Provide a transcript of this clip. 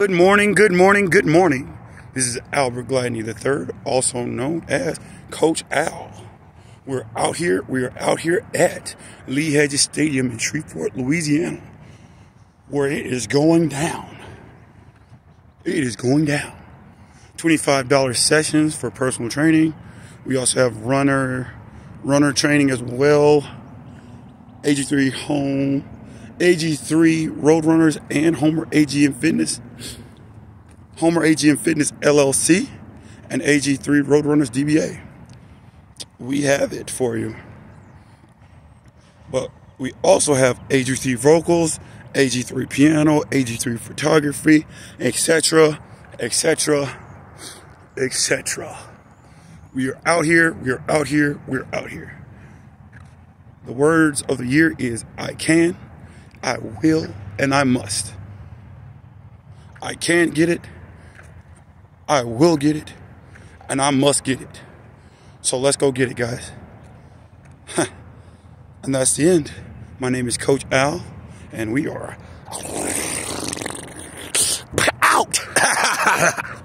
Good morning, good morning, good morning. This is Albert Gladney III, also known as Coach Al. We're out here, we are out here at Lee Hedges Stadium in Shreveport, Louisiana, where it is going down. It is going down. $25 sessions for personal training. We also have runner runner training as well. AG3 home AG3 Roadrunners and Homer AGM Fitness, Homer AGM Fitness LLC, and AG3 Roadrunners DBA. We have it for you. But we also have AG3 Vocals, AG3 Piano, AG3 Photography, etc., etc., etc. We are out here, we are out here, we're out here. The words of the year is I can. I will and I must. I can't get it. I will get it. And I must get it. So let's go get it, guys. and that's the end. My name is Coach Al, and we are out.